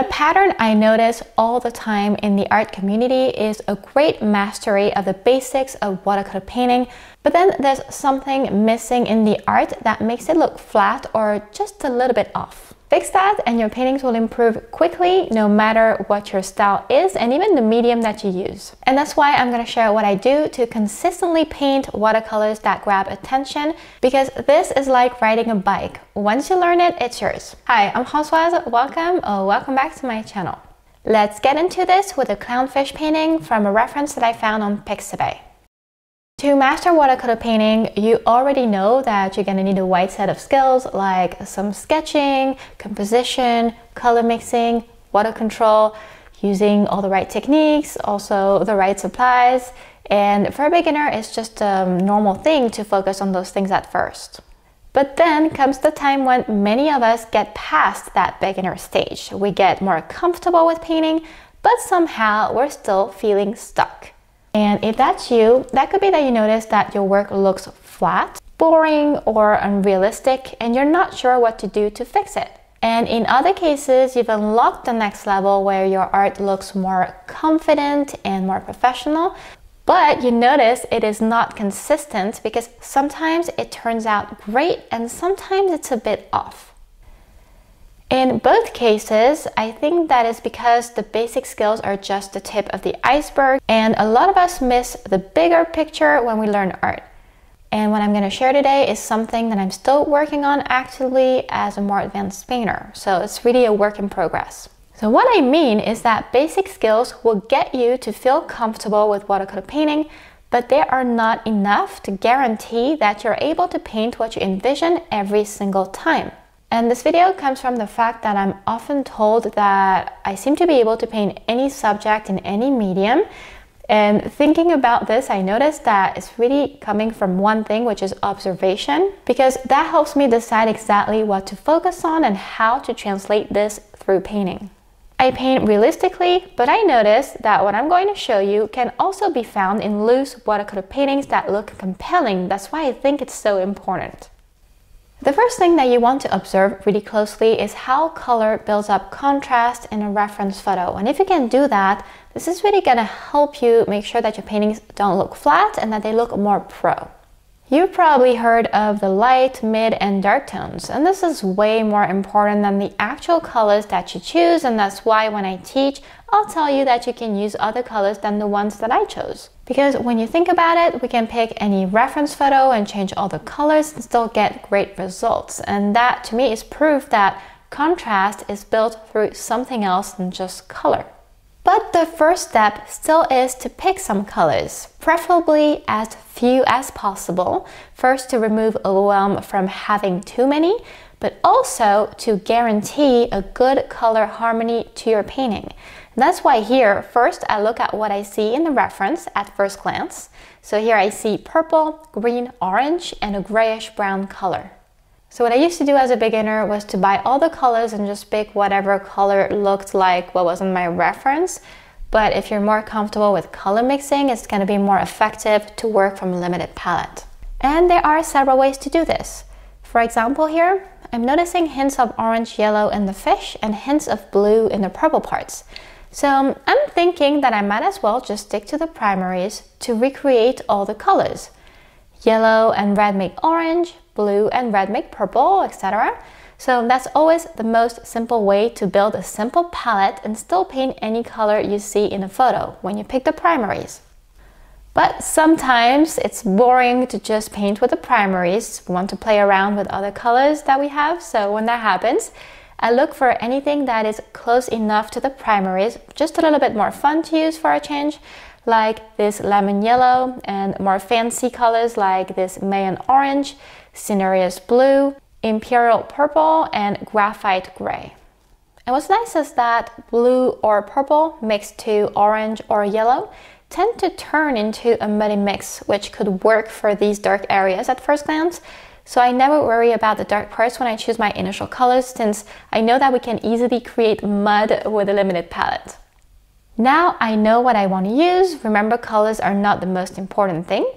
A pattern I notice all the time in the art community is a great mastery of the basics of watercolor painting, but then there's something missing in the art that makes it look flat or just a little bit off. Fix that and your paintings will improve quickly no matter what your style is and even the medium that you use. And that's why I'm going to share what I do to consistently paint watercolors that grab attention because this is like riding a bike. Once you learn it, it's yours. Hi, I'm Françoise. Welcome or welcome back to my channel. Let's get into this with a clownfish painting from a reference that I found on Pixabay. To master watercolor painting, you already know that you're gonna need a wide set of skills like some sketching, composition, color mixing, water control, using all the right techniques, also the right supplies. And for a beginner, it's just a normal thing to focus on those things at first. But then comes the time when many of us get past that beginner stage. We get more comfortable with painting, but somehow we're still feeling stuck. And if that's you, that could be that you notice that your work looks flat, boring, or unrealistic, and you're not sure what to do to fix it. And in other cases, you've unlocked the next level where your art looks more confident and more professional, but you notice it is not consistent because sometimes it turns out great and sometimes it's a bit off. In both cases, I think that is because the basic skills are just the tip of the iceberg, and a lot of us miss the bigger picture when we learn art. And what I'm going to share today is something that I'm still working on actively as a more advanced painter. So it's really a work in progress. So what I mean is that basic skills will get you to feel comfortable with watercolor painting, but they are not enough to guarantee that you're able to paint what you envision every single time. And this video comes from the fact that I'm often told that I seem to be able to paint any subject in any medium. And thinking about this, I noticed that it's really coming from one thing, which is observation, because that helps me decide exactly what to focus on and how to translate this through painting. I paint realistically, but I noticed that what I'm going to show you can also be found in loose watercolor paintings that look compelling. That's why I think it's so important. The first thing that you want to observe really closely is how color builds up contrast in a reference photo. And if you can do that, this is really gonna help you make sure that your paintings don't look flat and that they look more pro. You've probably heard of the light, mid, and dark tones, and this is way more important than the actual colors that you choose, and that's why when I teach, I'll tell you that you can use other colors than the ones that I chose. Because when you think about it, we can pick any reference photo and change all the colors and still get great results. And that to me is proof that contrast is built through something else than just color. But the first step still is to pick some colors, preferably as few as possible. First, to remove overwhelm from having too many, but also to guarantee a good color harmony to your painting. That's why here, first I look at what I see in the reference at first glance. So here I see purple, green, orange, and a grayish brown color. So what I used to do as a beginner was to buy all the colors and just pick whatever color looked like what was in my reference. But if you're more comfortable with color mixing, it's going to be more effective to work from a limited palette. And there are several ways to do this. For example here, I'm noticing hints of orange yellow in the fish and hints of blue in the purple parts. So um, I'm thinking that I might as well just stick to the primaries to recreate all the colors. Yellow and red make orange, blue and red make purple, etc. So that's always the most simple way to build a simple palette and still paint any color you see in a photo when you pick the primaries. But sometimes it's boring to just paint with the primaries. We want to play around with other colors that we have. So when that happens, I look for anything that is close enough to the primaries, just a little bit more fun to use for a change, like this lemon yellow, and more fancy colors like this Mayan orange, Cinereous blue, Imperial purple, and Graphite gray. And what's nice is that blue or purple mixed to orange or yellow tend to turn into a muddy mix, which could work for these dark areas at first glance, so I never worry about the dark parts when I choose my initial colors since I know that we can easily create mud with a limited palette. Now I know what I want to use. Remember, colors are not the most important thing.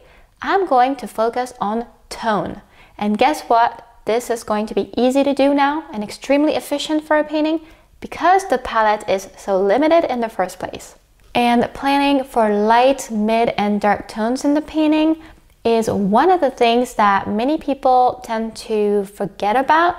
I'm going to focus on tone. And guess what? This is going to be easy to do now and extremely efficient for a painting because the palette is so limited in the first place. And planning for light, mid, and dark tones in the painting is one of the things that many people tend to forget about.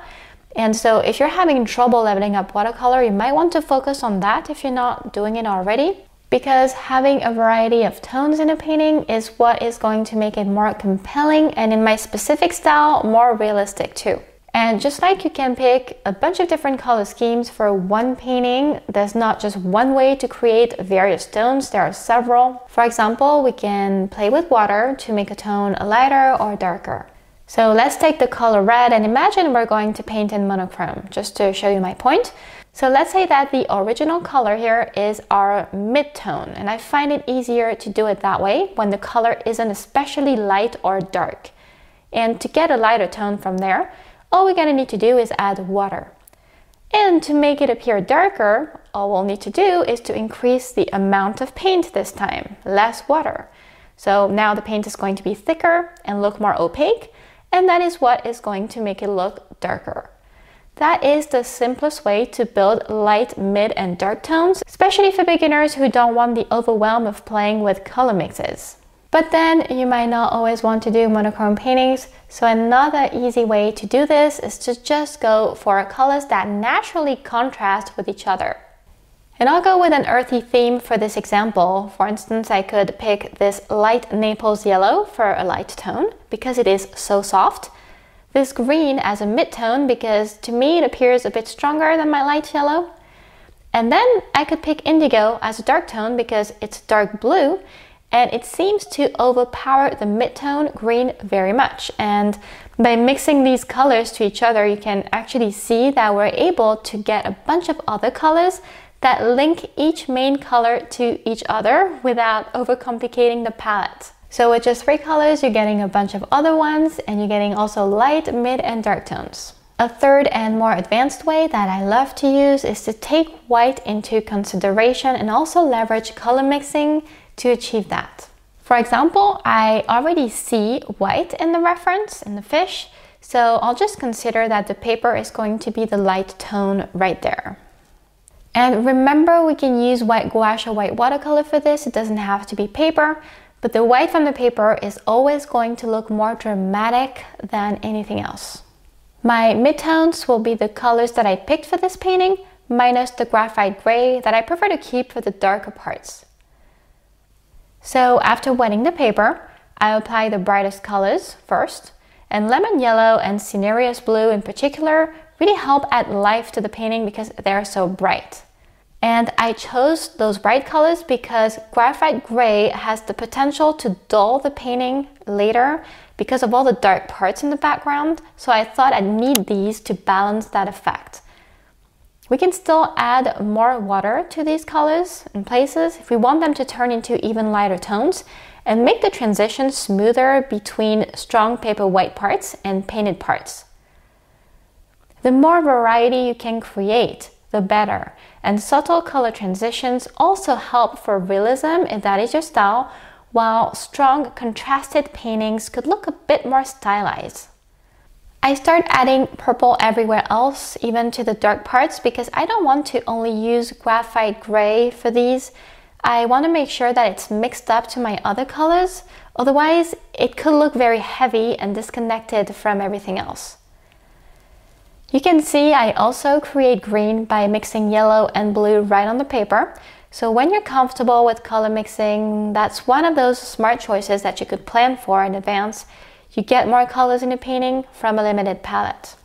And so, if you're having trouble leveling up watercolor, you might want to focus on that if you're not doing it already. Because having a variety of tones in a painting is what is going to make it more compelling and, in my specific style, more realistic too. And just like you can pick a bunch of different color schemes for one painting, there's not just one way to create various tones, there are several. For example, we can play with water to make a tone lighter or darker. So let's take the color red and imagine we're going to paint in monochrome, just to show you my point. So let's say that the original color here is our mid-tone, and I find it easier to do it that way when the color isn't especially light or dark. And to get a lighter tone from there, all we're gonna need to do is add water. And to make it appear darker, all we'll need to do is to increase the amount of paint this time, less water. So now the paint is going to be thicker and look more opaque, and that is what is going to make it look darker. That is the simplest way to build light, mid, and dark tones, especially for beginners who don't want the overwhelm of playing with color mixes. But then you might not always want to do monochrome paintings, so another easy way to do this is to just go for colors that naturally contrast with each other. And I'll go with an earthy theme for this example. For instance, I could pick this light Naples yellow for a light tone because it is so soft. This green as a mid-tone because to me it appears a bit stronger than my light yellow. And then I could pick indigo as a dark tone because it's dark blue and it seems to overpower the mid-tone green very much. And by mixing these colors to each other, you can actually see that we're able to get a bunch of other colors that link each main color to each other without overcomplicating the palette. So with just three colors, you're getting a bunch of other ones and you're getting also light, mid, and dark tones. A third and more advanced way that I love to use is to take white into consideration and also leverage color mixing to achieve that. For example, I already see white in the reference in the fish, so I'll just consider that the paper is going to be the light tone right there. And remember, we can use white gouache or white watercolor for this. It doesn't have to be paper, but the white from the paper is always going to look more dramatic than anything else. My midtones will be the colors that I picked for this painting, minus the graphite gray that I prefer to keep for the darker parts. So after wetting the paper, I apply the brightest colors first, and lemon yellow and cinereous blue in particular really help add life to the painting because they're so bright. And I chose those bright colors because graphite gray has the potential to dull the painting later because of all the dark parts in the background, so I thought I'd need these to balance that effect. We can still add more water to these colors in places if we want them to turn into even lighter tones and make the transition smoother between strong paper white parts and painted parts. The more variety you can create, the better. And subtle color transitions also help for realism if that is your style, while strong contrasted paintings could look a bit more stylized. I start adding purple everywhere else, even to the dark parts, because I don't want to only use graphite gray for these. I want to make sure that it's mixed up to my other colors, otherwise it could look very heavy and disconnected from everything else. You can see I also create green by mixing yellow and blue right on the paper. So when you're comfortable with color mixing, that's one of those smart choices that you could plan for in advance you get more colors in a painting from a limited palette.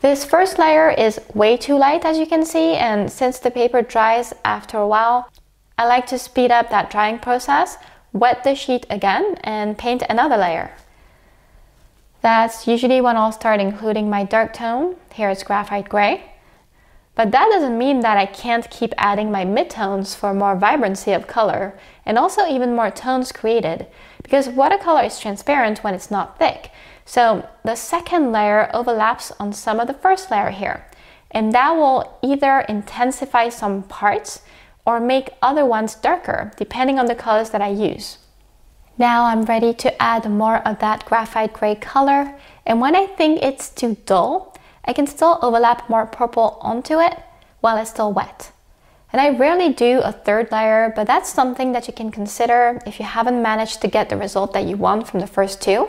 This first layer is way too light as you can see and since the paper dries after a while, I like to speed up that drying process, wet the sheet again and paint another layer. That's usually when I'll start including my dark tone. Here it's graphite gray. But that doesn't mean that I can't keep adding my midtones for more vibrancy of color and also even more tones created because watercolor is transparent when it's not thick. So the second layer overlaps on some of the first layer here and that will either intensify some parts or make other ones darker depending on the colors that I use. Now I'm ready to add more of that graphite gray color and when I think it's too dull, I can still overlap more purple onto it while it's still wet. And I rarely do a third layer, but that's something that you can consider if you haven't managed to get the result that you want from the first two,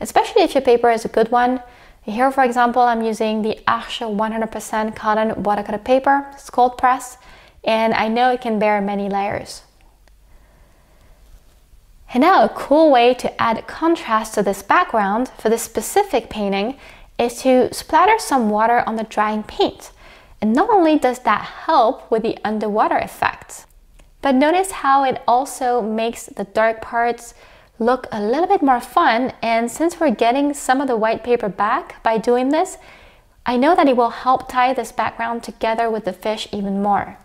especially if your paper is a good one. Here, for example, I'm using the Arches 100% cotton watercolor paper, it's cold press, and I know it can bear many layers. And now a cool way to add contrast to this background for this specific painting is to splatter some water on the drying paint. And not only does that help with the underwater effect, but notice how it also makes the dark parts look a little bit more fun. And since we're getting some of the white paper back by doing this, I know that it will help tie this background together with the fish even more.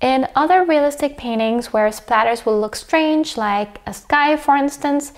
In other realistic paintings where splatters will look strange, like a sky for instance,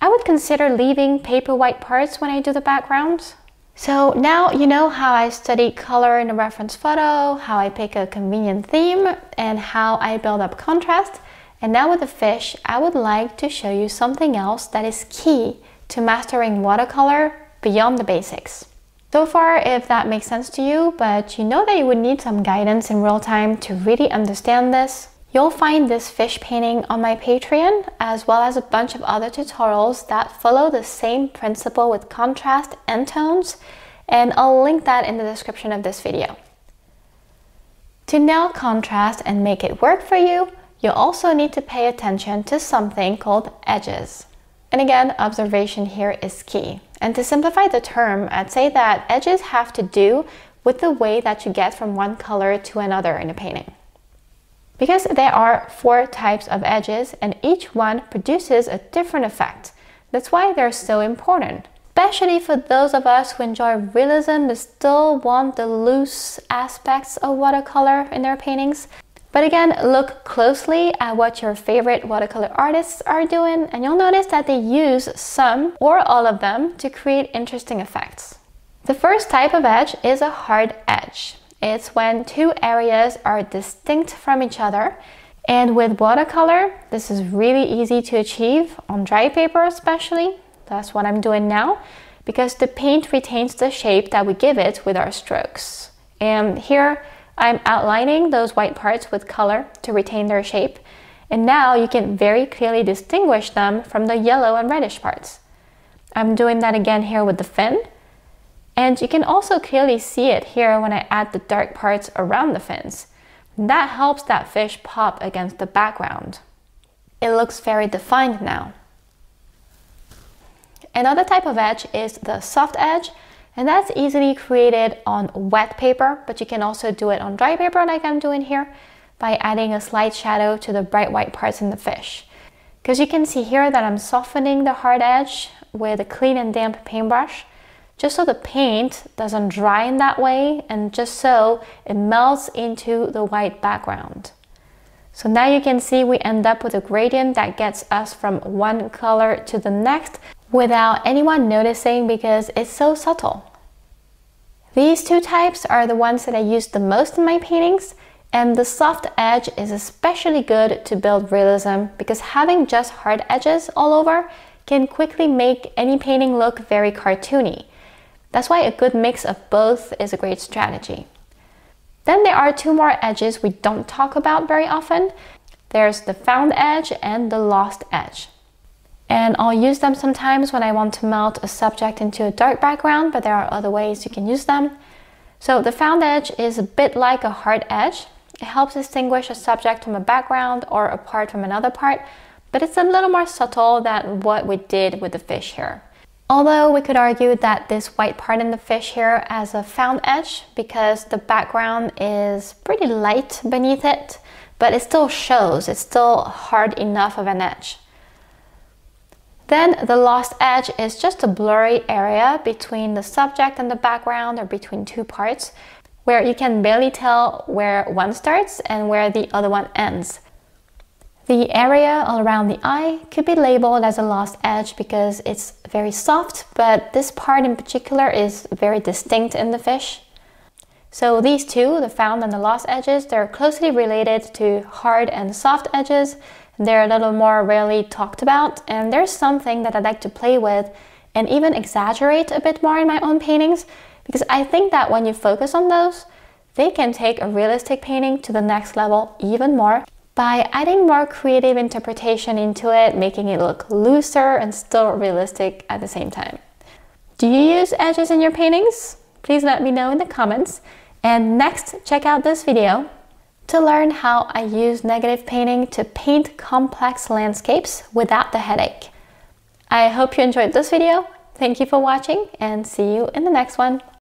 I would consider leaving paper white parts when I do the background. So now you know how I study color in a reference photo, how I pick a convenient theme, and how I build up contrast. And now with the fish, I would like to show you something else that is key to mastering watercolor beyond the basics. So far, if that makes sense to you, but you know that you would need some guidance in real time to really understand this, you'll find this fish painting on my Patreon, as well as a bunch of other tutorials that follow the same principle with contrast and tones, and I'll link that in the description of this video. To nail contrast and make it work for you, you also need to pay attention to something called edges. And again, observation here is key. And to simplify the term, I'd say that edges have to do with the way that you get from one color to another in a painting. Because there are four types of edges and each one produces a different effect. That's why they're so important, especially for those of us who enjoy realism but still want the loose aspects of watercolor in their paintings. But again, look closely at what your favorite watercolor artists are doing and you'll notice that they use some or all of them to create interesting effects. The first type of edge is a hard edge. It's when two areas are distinct from each other and with watercolor, this is really easy to achieve on dry paper especially. That's what I'm doing now because the paint retains the shape that we give it with our strokes. And here I'm outlining those white parts with color to retain their shape. And now you can very clearly distinguish them from the yellow and reddish parts. I'm doing that again here with the fin. And you can also clearly see it here when I add the dark parts around the fins. That helps that fish pop against the background. It looks very defined now. Another type of edge is the soft edge, and that's easily created on wet paper, but you can also do it on dry paper like I'm doing here by adding a slight shadow to the bright white parts in the fish. Because you can see here that I'm softening the hard edge with a clean and damp paintbrush just so the paint doesn't dry in that way and just so it melts into the white background. So now you can see we end up with a gradient that gets us from one color to the next without anyone noticing because it's so subtle. These two types are the ones that I use the most in my paintings and the soft edge is especially good to build realism because having just hard edges all over can quickly make any painting look very cartoony. That's why a good mix of both is a great strategy. Then there are two more edges we don't talk about very often. There's the found edge and the lost edge and I'll use them sometimes when I want to melt a subject into a dark background, but there are other ways you can use them. So the found edge is a bit like a hard edge. It helps distinguish a subject from a background or a part from another part, but it's a little more subtle than what we did with the fish here. Although we could argue that this white part in the fish here has a found edge because the background is pretty light beneath it, but it still shows, it's still hard enough of an edge. Then the lost edge is just a blurry area between the subject and the background or between two parts where you can barely tell where one starts and where the other one ends. The area all around the eye could be labeled as a lost edge because it's very soft, but this part in particular is very distinct in the fish. So these two, the found and the lost edges, they're closely related to hard and soft edges they're a little more rarely talked about, and there's something that I like to play with and even exaggerate a bit more in my own paintings because I think that when you focus on those, they can take a realistic painting to the next level even more by adding more creative interpretation into it, making it look looser and still realistic at the same time. Do you use edges in your paintings? Please let me know in the comments. And next, check out this video to learn how I use negative painting to paint complex landscapes without the headache. I hope you enjoyed this video. Thank you for watching and see you in the next one.